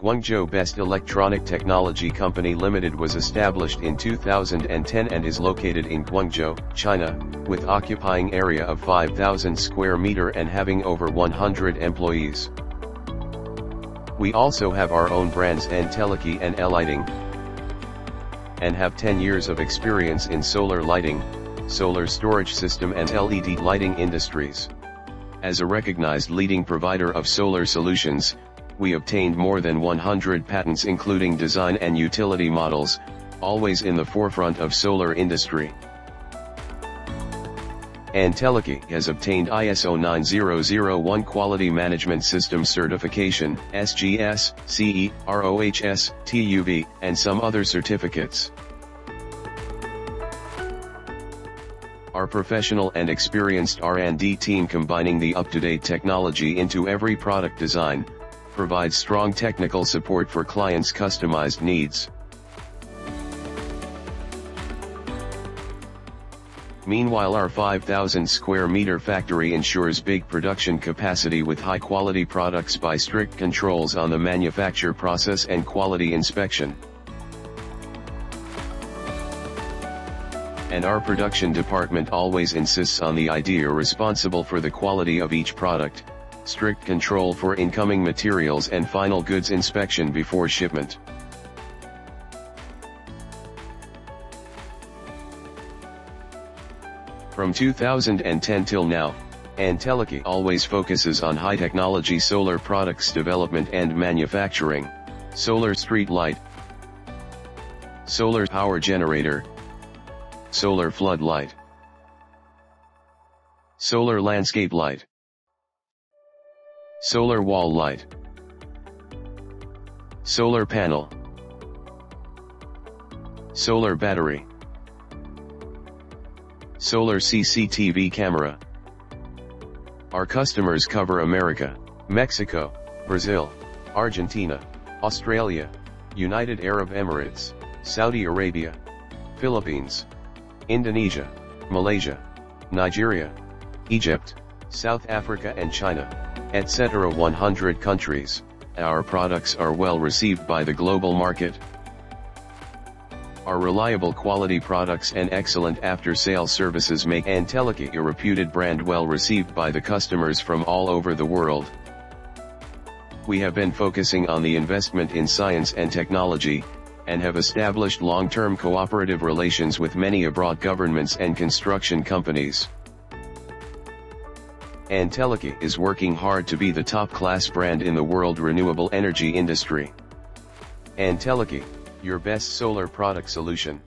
Guangzhou Best Electronic Technology Company Limited was established in 2010 and is located in Guangzhou, China, with occupying area of 5,000 square meter and having over 100 employees. We also have our own brands Entelechy and L-Lighting, and have 10 years of experience in solar lighting, solar storage system and LED lighting industries. As a recognized leading provider of solar solutions, we obtained more than 100 patents including design and utility models, always in the forefront of solar industry. Entelechy has obtained ISO 9001 Quality Management System Certification, SGS, CE, ROHS, TUV, and some other certificates. Our professional and experienced R&D team combining the up-to-date technology into every product design, provides strong technical support for clients' customized needs. Meanwhile our 5000 square meter factory ensures big production capacity with high quality products by strict controls on the manufacture process and quality inspection. And our production department always insists on the idea responsible for the quality of each product, strict control for incoming materials and final goods inspection before shipment. From 2010 till now, Entelechy always focuses on high technology solar products development and manufacturing, solar street light, solar power generator, solar flood light, solar landscape light, Solar wall light. Solar panel. Solar battery. Solar CCTV camera. Our customers cover America, Mexico, Brazil, Argentina, Australia, United Arab Emirates, Saudi Arabia, Philippines, Indonesia, Malaysia, Nigeria, Egypt, South Africa and China etc. 100 countries, our products are well received by the global market. Our reliable quality products and excellent after-sale services make Entelechy a reputed brand well received by the customers from all over the world. We have been focusing on the investment in science and technology, and have established long-term cooperative relations with many abroad governments and construction companies. Entelechy is working hard to be the top-class brand in the world renewable energy industry. Entelechy, your best solar product solution.